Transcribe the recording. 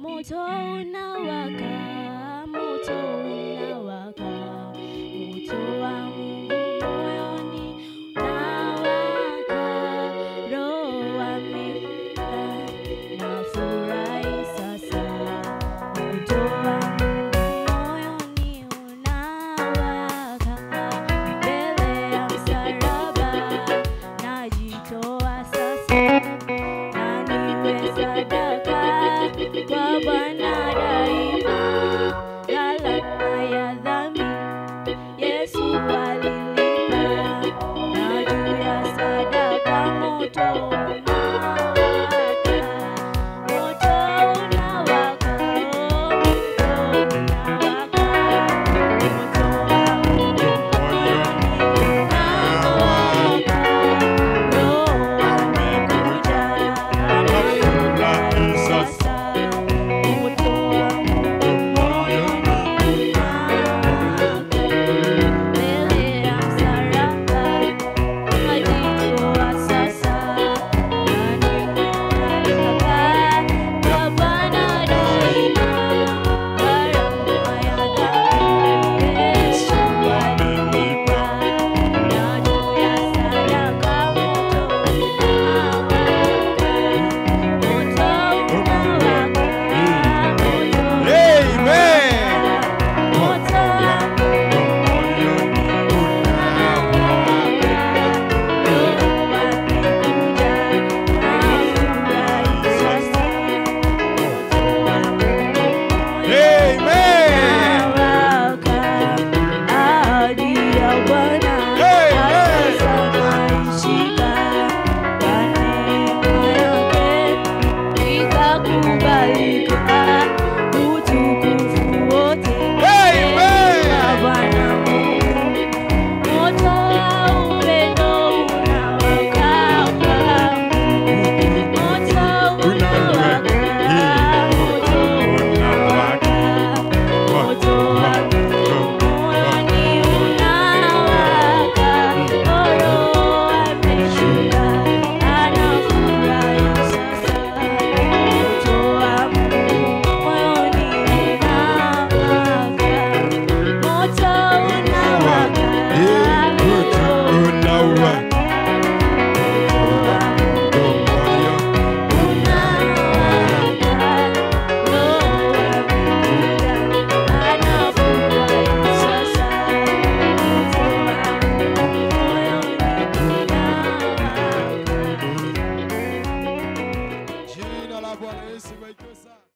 moto unawaka, moto unawaka, moto wa Mungu sadaka. Kwa